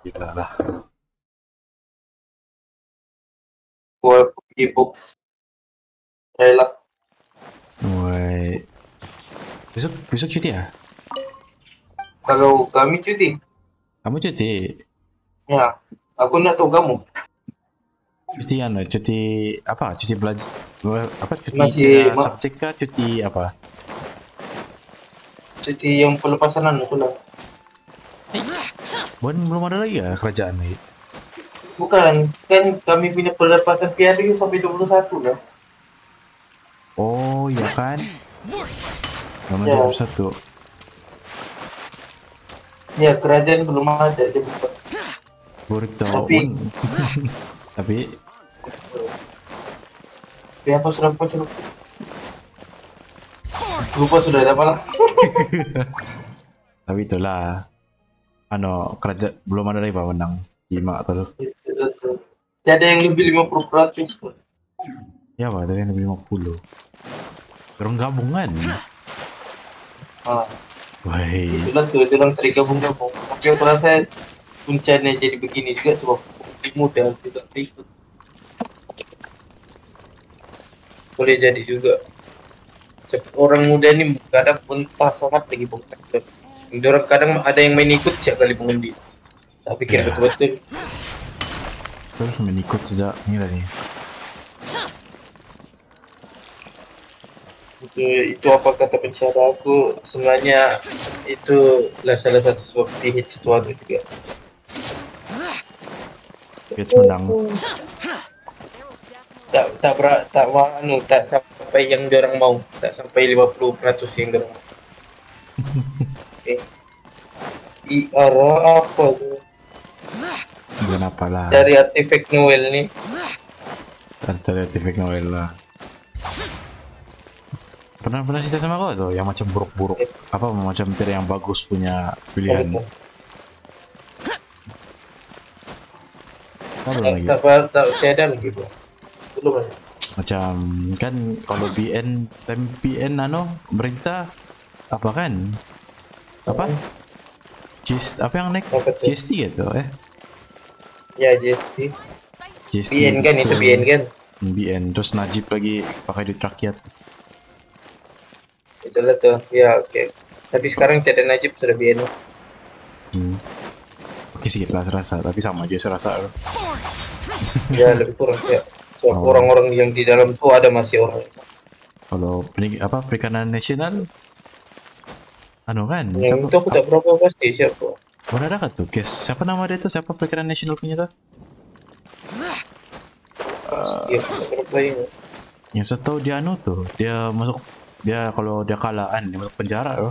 Gila lah. Pergi box. Rela. Woi. Besok besok cuti ya? Kalau kami cuti, Kamu cuti? ya aku nak tahu kamu. Cuti anu, cuti apa? Cuti belajar apa? Cuti Masih- ma- subjek kah? Cuti apa? Cuti yang pelepasan aku lah. Belum belum ada lagi ya kerajaan ni. Bukan, kan kami punya pelepasan PRU sampai 21 lah. Oh, iya kan? Nama Ya. dia satu. Ya, kerajaan belum ada jam sekarang. Baru tahu. Tapi- tapi Ya, apa sudah baca lupa? Lupa sudah ada apa lah. tapi itulah. Ano, kerajaan belum ada lagi pak menang. Lima atau Tiada yang lebih 50 peratus. ya pak, tadi yang lebih 50. Orang gabungan. Ah, Wahai. itulah tuh, itu orang tergabung-gabung. Tapi aku rasa puncanya jadi begini juga sebab muda tidak ikut. Boleh jadi juga. Orang muda ini kadang mentah sangat lagi bang. Orang kadang ada yang main ikut siap kali pengundi. Tak pikir Ya. betul-betul. Terus menikut sejak ni lah ni. itu itu apa kata pencara aku sebenarnya itu lah salah satu sebab PH itu ada juga Pitch menang. tak tak ber, tak anu tak sampai yang diorang mau tak sampai 50% yang diorang. IR apa tu Bukan apalah. dari artifact Noel ni Cari artifact Noel lah. Pernah pernah cerita sama kau tuh yang macam buruk-buruk apa macam tidak yang bagus punya pilihan. Tahu tak lagi. tak tak, tiada lagi bro belum ada Macam kan kalau BN time BN ano pemerintah apa kan? Apa? GST apa yang naik? Apa tu? GST gitu eh. ya JST BN kan itu BN kan BN terus Najib lagi pakai duit rakyat. itulah tuh ya oke tapi sekarang tiada Najib sudah BN Hmm. Oke sedikit lah serasa tapi sama aja serasa. ya lebih kurang ya so, Oh. orang-orang yang di dalam tuh ada masih orang Kalau apa perikanan nasional anu kan? Yang itu aku tak berapa pasti siapa? Mana ada tuh. Kes siapa nama dia tuh? Siapa perikanan nasional punya tuh? Berapa ini. Yang saya tahu dia anu tuh dia masuk dia kalau dia kalahan dia masuk penjara loh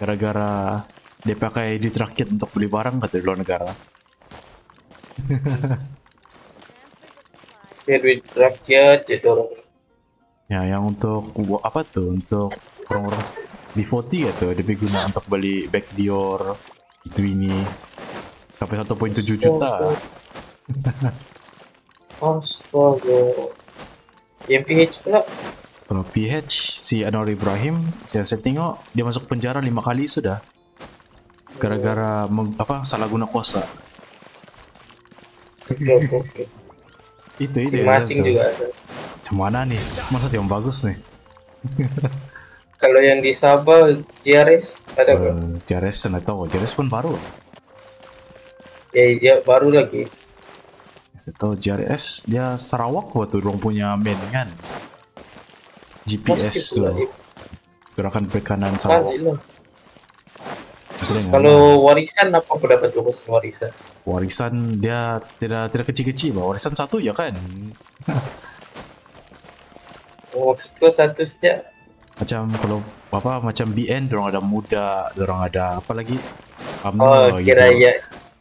gara-gara dia pakai duit rakyat untuk beli barang kata di luar negara. Ya duit rakyat jadi orang ya yang untuk apa tuh? Untuk orang-orang B40 gitu dia guna untuk beli bag Dior itu ini. Sampai 1.7 juta. Astaga. Yang PH pula? Kalau PH si Anwar Ibrahim saya, saya tengok dia masuk penjara lima kali sudah. Gara-gara apa salah guna kuasa. Oke oke oke. Itu itu masing-masing ya, juga ada. Mana nih? Masa yang bagus nih kalau yang di Sabah JRS ada kan uh, Jares saya tahu. Jares pun baru. Ya, ya baru lagi. Saya tahu JRS dia Sarawak waktu dong punya main kan? GPS tuh. pula, ya. gerakan perikanan Sarawak. lah. Maksudnya nggak kalau warisan apa pendapat lu warisan? Warisan dia tidak tidak kecil-kecil bah. warisan satu ya kan? Oh, satu sejak macam kalau apa macam BN dorang ada muda dorang ada apa lagi? UMNO oh kira gitu. ya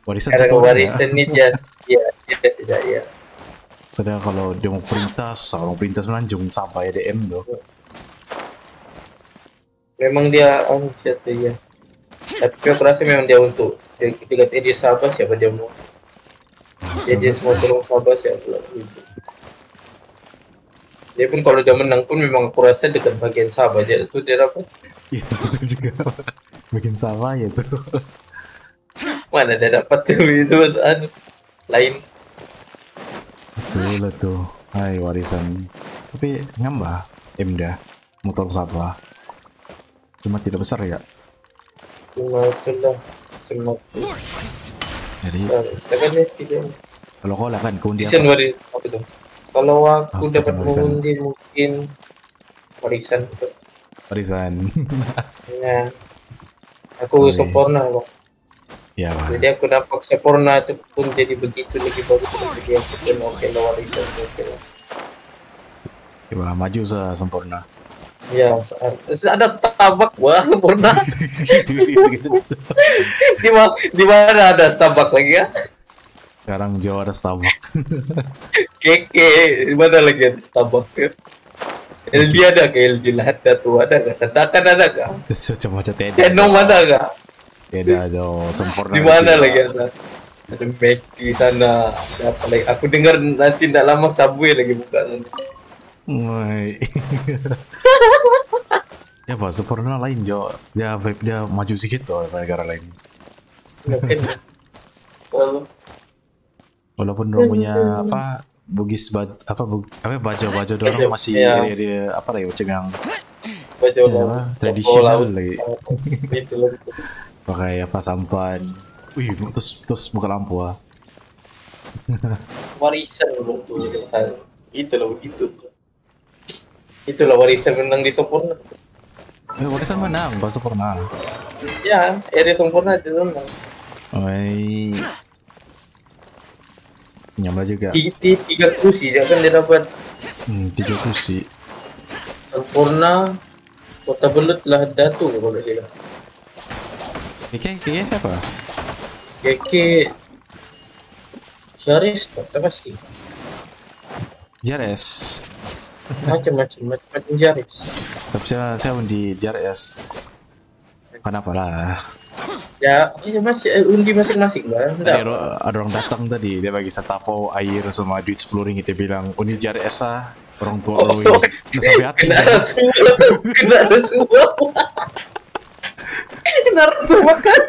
warisan satu orang ya warisan ni just ya ya tidak ya. Sedangkan kalau dia mau perintah susah orang perintah semenanjung sampai DM tuh memang dia oh satu ya. Tapi aku rasa memang dia untuk dia, dia kata dia sabar siapa dia mau. Dia dia semua tolong sabar siapa pula dia pun kalau dia menang pun memang aku rasa dekat bagian sabar dia tu dia dapat itu juga bikin sama ya tuh Mana dia dapat tuh itu anu lain. Betul lah tuh. Hai warisan. Tapi ngambah Emda motor siapa? Cuma tidak besar ya. Cuma itu lah. Cuma Jadi kalau kau lah kan Warisan apa? waris apa tuh? Kalau aku Oh, dapat mengundi mungkin warisan Warisan. Ya. Aku Oke. sempurna kok. ya Pak. Jadi aku dapat sempurna itu pun jadi begitu lagi bagus jadi aku pun oke lah warisan oke lah. Coba maju sa sempurna. Ya, ada Starbucks wah sempurna. gitu, gitu, gitu. di mana di mana ada Starbucks lagi ya? Sekarang Jawa ada Starbucks. Keke, mana lagi ada Starbucks ya? LG ada ke LG Lahada tuh ada ke Sadakan ada ke? Cuma macam tidak. Denom ada ke? Tidak jauh sempurna. Di mana lagi ada? Ada Mac di sana. Ada apa lagi? Aku dengar nanti tidak lama Subway lagi buka sana. Woi. ya pak, sempurna lain Jo. Dia vibe dia maju sedikit tuh daripada negara lain. Mungkin. Kalau Walaupun dia punya apa bugis baj apa bug, apa baju baju dorong masih Ya. dia, dia apa lagi macam yang ya, apa, tradisional lagi Itu lah. pakai apa sampan. Wih, terus terus buka lampu ah. Warisan loh tuh. Itulah warisan menang di Sempurna. Eh, warisan menang, kau sempurna. Ya, area Sempurna di menang. Woi. Nyamla juga. Tiga, tiga kursi dia kan dia dapat Hmm, tiga kursi. sempurna kota belut lah datu kalau silap. Keke, keke siapa? Keke Syaris tak pasti JRS. macam-macam macam-macam Syaris. Tapi saya saya undi JRS. Kenapa lah? Ya, ini masih eh, undi masing-masing lah. Ada, ada orang datang tadi dia bagi setapo air sama duit sepuluh ringgit dia bilang undi JRS ah orang tua Oh, lu ini sampai hati kena semua, kena semua. Kena semua kan.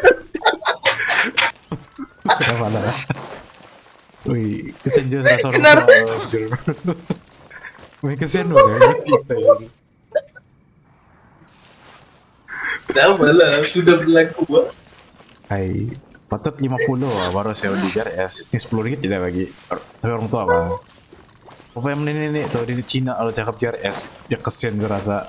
Kenapa lah? Wih, kesian dia rasa orang Kenapa? tua. Wih, kesian banget kita ini. Dah lah, sudah berlaku. Hai, patut 50 lah baru saya undi JRS. Ini 10 ringgit tidak bagi. Tapi orang tua apa? Apa yang nenek-nenek tuh di Cina kalau cakap JRS dia kesian dia rasa.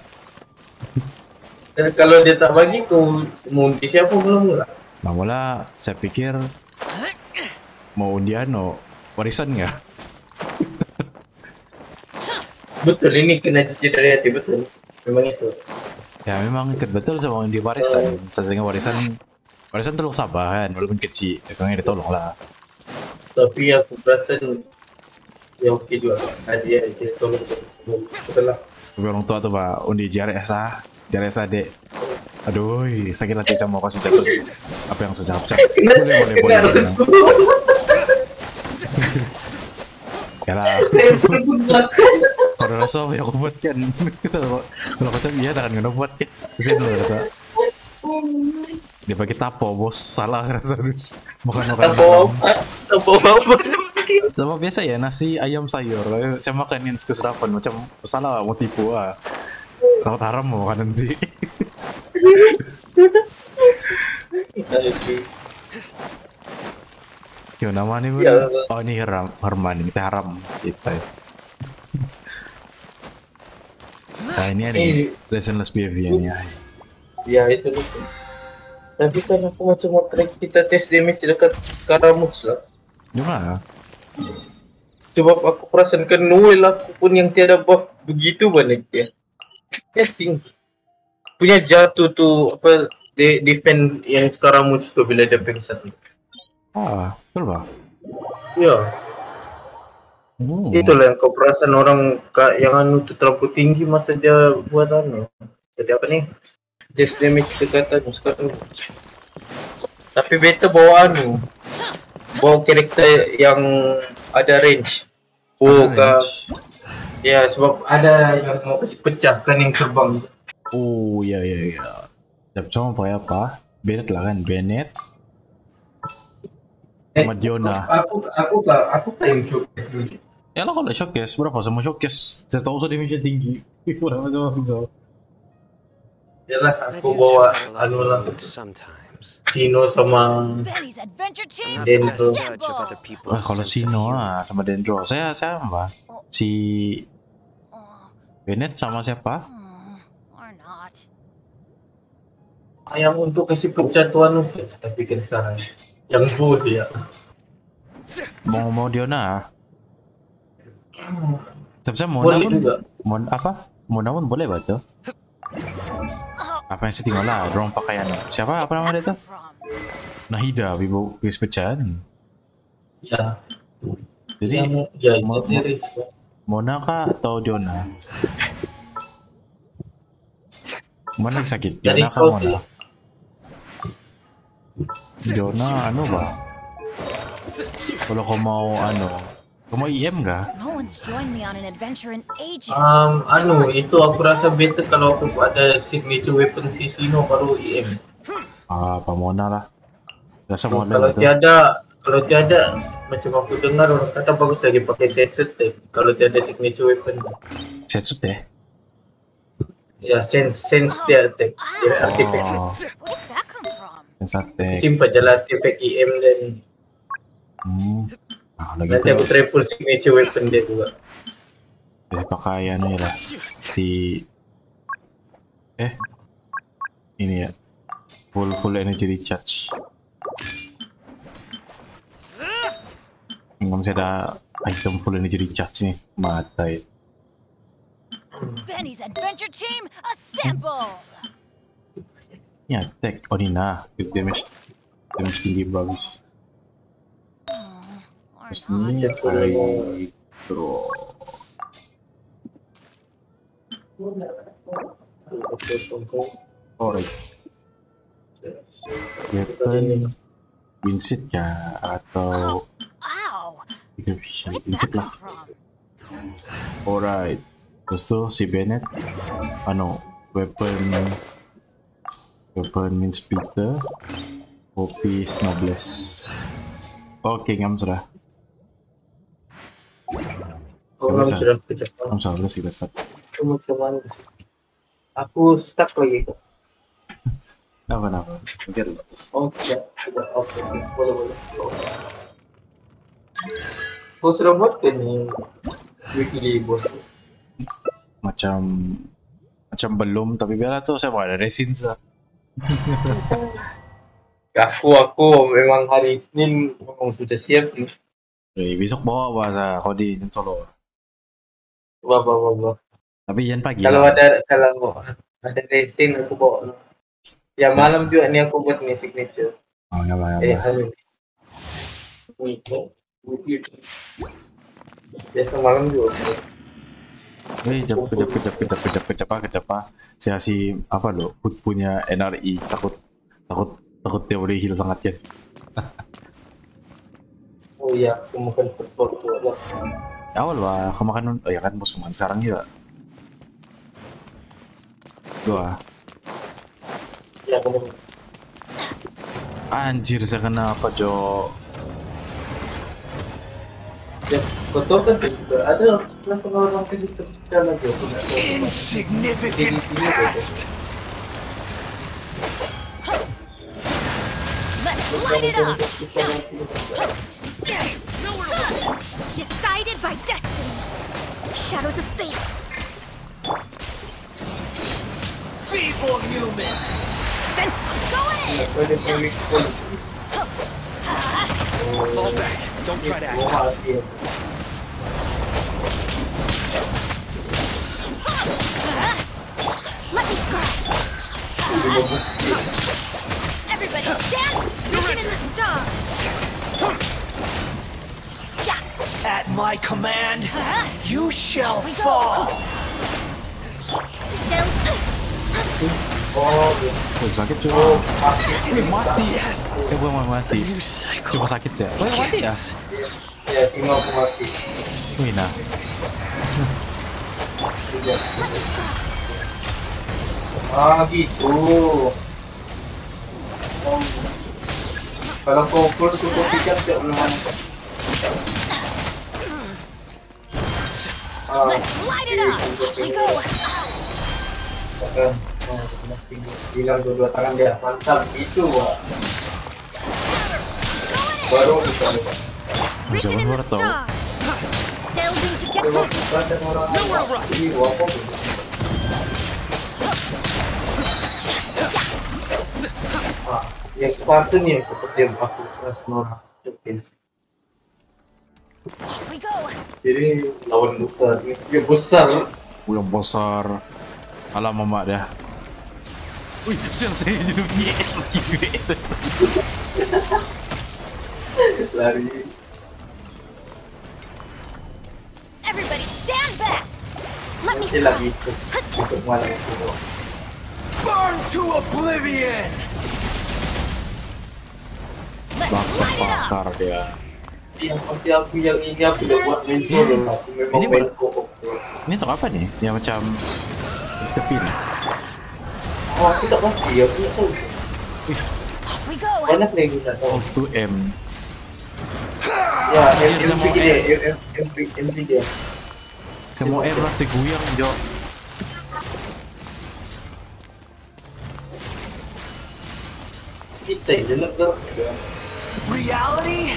Dan kalau dia tak bagi, kau mau undi siapa belum lah? Nah mula saya pikir mau undian no warisan nggak? Betul, ini kena cuci dari hati, betul. Memang itu. Ya memang ikat betul sama undi warisan. Sesungguhnya warisan warisan tolong sabahan walaupun kecil. Kan dia tolong lah. Tapi aku perasan ya oke juga. Hadiah dia tolong tolong. Betul lah. Tapi orang tua tuh pak undi JRS ah, JRS dek. Aduh, sakit hati saya mau kasih jatuh. Apa yang sejak Boleh boleh boleh. Kena boleh. Ya lah, kalau rasa ya aku buat kan. Kalau macam iya tak akan buat kan. Saya dulu rasa. Dia pakai tapo bos. Salah rasa terus makan makan Tak bawa apa. Sama biasa ya nasi ayam sayur. Saya makan yang kesedapan macam salah mau tipu ah. Takut haram mau makan nanti. Yo nama nih Ya. oh ini haram Herman ini haram. Kita nah ini ada Eh. lessonless behavior nih Ya itu. Tapi kan aku macam mau try kita tes damage dekat Karamus lah. gimana Sebab aku perasankan Noel aku pun yang tiada buff begitu banyak dia. Dia tinggi. Punya jatuh tu apa de defend yang sekarang muncul tu bila dia pengsan. ah betul pak Ya, hmm. itulah yang kau perasan orang yang anu tu terlalu tinggi masa dia buat anu. Jadi apa ni? Death damage dekat anu sekarang. Tapi better bawa anu. Bawa karakter yang ada range. Oh, ke, ya sebab ada yang mau kasih pecah kan yang terbang. oh iya iya iya Tapi sama pakai apa Bennett lah kan Bennett sama Diona. Aku aku tak aku tak yang showcase dulu. Ya lah kalau showcase berapa sama showcase? Saya tahu sudah dimension tinggi. Kurang macam bisa. Yalah aku bawa anu lah. Sino sama people's Wah kalau Sino lah sama Dendro. Saya saya apa? Si Oh, Bennett sama siapa? oh, not. yang untuk kasih pencatuan saya tak pikir sekarang. Yang bu sih ya. Mau mau Diona? Sebenarnya Mona Boleh pun, juga. Mon apa? Mona pun boleh betul. Apa yang saya tinggal lah, dorong pakaian. Siapa apa nama dia from? Nahida, Bibo Guys Pecahan. Ya. Jadi yang ya Mo- jadi Mona kah atau Diona? Mana yang sakit? Diona kah Mona? Diona anu ba? Kalau kau mau anu, kau mau IM in ages. Um, anu itu aku rasa better kalau aku ada signature weapon si Sino baru IM. Ah, apa Mona lah. Rasa So, Mona kalau betul. tiada kalau tiada macam aku dengar orang kata bagus lagi pakai sense attack kalau tiada signature weapon. Setsu teh. Ya sense sense dia attack dia artifact. Oh, did that come from? sensate. Simpan jalan artifact IM dan Hmm. Ah, lagi nanti aku full signature weapon dia juga. Kasi pakaian ni lah. Si... Eh? Ini ya. Full full energy recharge. Nggak bisa ada item full energy recharge nih. Mata ya. Benny's Adventure Team, assemble! Ini attack. Oh ini nah. Crit damage. Damage tinggi bagus. Terus not. ini Cek dulu. hydro. Alright. Weapon. Wincit ya? Atau... Did Wincit that lah. Alright. Terus tuh si Bennett, ano, weapon, weapon means Peter, Poppy Noblesse. Oke, ngam sudah. Orang Bisa. sudah ke Jepang. Ngam sudah sih besar. Aku macam mana? Aku stuck lagi. Apa nama? Mungkin Oh, ya, sudah. Oke, oke. boleh, boleh. Kau sudah buat kan ni weekly bos? macam macam belum tapi biarlah tuh saya mau ada resin sah. Aku, aku memang hari Senin memang sudah siap ni. Eh, besok bawa bahasa kau di Solo. Wah, wah, wah. Tapi jangan pagi. Kalau lah. ada kalau ada racing aku bawa. Ya malam juga ni aku buat ni signature. Oh, nggak apa-apa. Eh, hari ni. Week, week. Biasa malam juga. Eh, kejap, kejap, kejap, kejap, ah, kejap, ah. Saya si apa lo, punya NRI takut, takut, takut dia boleh heal sangat kan. Oh iya, aku makan football tu lah. Awal lah, kau makan, oh ya kan bos kemakan sekarang juga. Dua. Ya, aku makan. Anjir, saya kena apa Jo? Ya, kau tahu kan juga ada kenapa orang lagi aku nak tahu. Insignificant past. Let's light it up! Decided by destiny! Shadows of fate! Feeble human. Then go in! Ada pemilik pun. Fall back. Don't try to act. Wah. Let me scry! Everybody stand! Vision in the stars! At my command, Huh? you shall fall. Oh, sakit mati. Wih, mati. Eh, bukan mau mati. Cuma sakit sih. Oh, mati ya? Ya, tengok aku mati. Wih, nah. Ah, gitu. Kalau kau full suku pikir belum mantap. Ah, Let's light it up. We go. Bilang dua-dua tangan dia mantap itu wah. Baru bisa lupa. Orang ini apa? Ah, yang sepatu nih seperti yang aku kelas Nora. Jadi lawan besar, dia besar. Yang besar. Alam mama dah. Wih, siang saya jadi bunyi lari. Everybody stand back. Let me Dia stop. lagi ikut ikut malam itu. Burn to oblivion! Let's light it dia. Yang pasti aku yang ini aku udah buat. Aku memang Ini untuk apa nih? Yang macam tepi nih. Oh, aku tak pasti. Aku tak tahu. Banyak lagi tak tahu. Auto M. Ya, Anjir, MP sama dia, MP MP dia. Kamu M pasti guyang Jo. Kita ke? Reality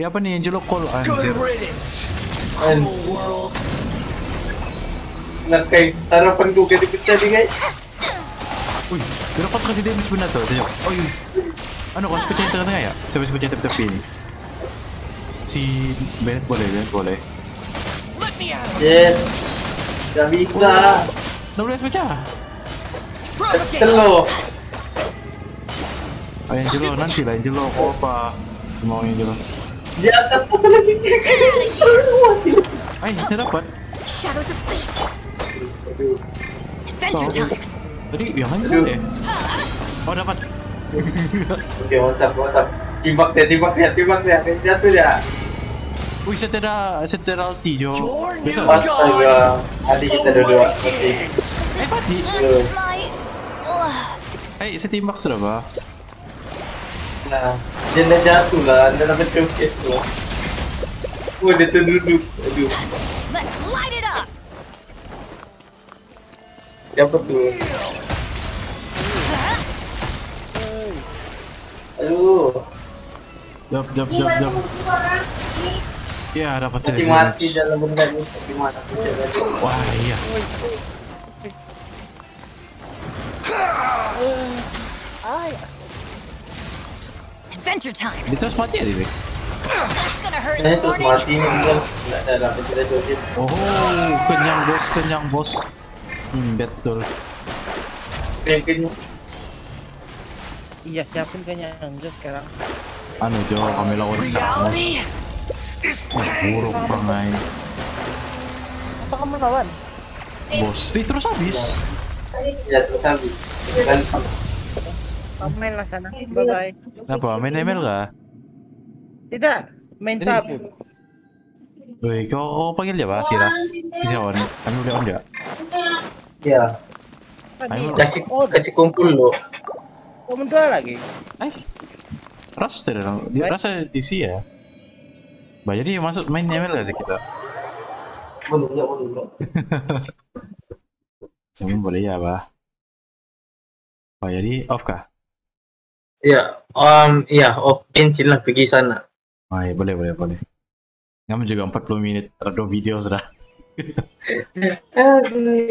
Ya apa nih Angelo Call Good anjir. riddance! And World! nak kay harapan ko kaya pecah ni guys. Uy, berapa kali damage benar tuh? Tengok. Oh, iya. Ano, kau sepecah yang tengah-tengah ya? Coba sepecah tepi-tepi ni. Si Bennett boleh, Bennett boleh. Yes. Dah bisa. Boleh sepecah? Propagate! Telur. Oh, Angelo, nanti lah Angelo. Apa? Mau Angelo. Di atas satu lagi. Ay, dia dapat. Shadows of fate. Adventure time. Tadi yang lain Aduh. boleh. Oh, dapat. Okey, mantap, mantap. Timbak dia, timbak dia, timbak dia. Jatuh dia. Uy, setera, setera ulti Jo. Your new Bisa. Astaga. Tadi kita dua-dua. Eh. Eh, setimbak sudah ba? Nah, dia dah jatuh lah. Dia dah macam kes tu. Oh, dia terduduk. Aduh. Let's light it up. Siapa tu? Aduh. Jap, jap, jap, jap. Ya, dapat Mati sini. mati dalam benda ni. Mati. Wah, iya. Adventure time. Dia terus mati ya, in Saya terus mati ni kan. Tak ada. Kita joget. Oh, kenyang bos, kenyang bos. Hmm, betul. Kayaknya. Iya siapin kayaknya Angel sekarang. Anu Jo, kami lawan sekarang bos. Wah, buruk perangai. Apa kamu lawan? Bos, eh terus habis. Ya terus habis. Kan Kamu main lah sana. Bye bye. Kenapa? Main ML kah? Tidak, main Ini- sabu. Woi, kau, kau panggil dia ba? Si Ras? Si Siawan? Kami udah on dia? ya. Ayo. Kasih Oh, kasih kumpul lo. kamu dua lagi. Eh, Ras Baik. rasa DC ya? Bah, jadi masuk main ML gak sih kita? Boleh boleh boleh. Sama boleh ya, bah. Oh, jadi off kah? Ya, um, iya, oh, pensil lah pergi sana. Oh, iya, boleh, boleh, boleh. Kamu juga 40 menit, ada dua video sudah. Aduh.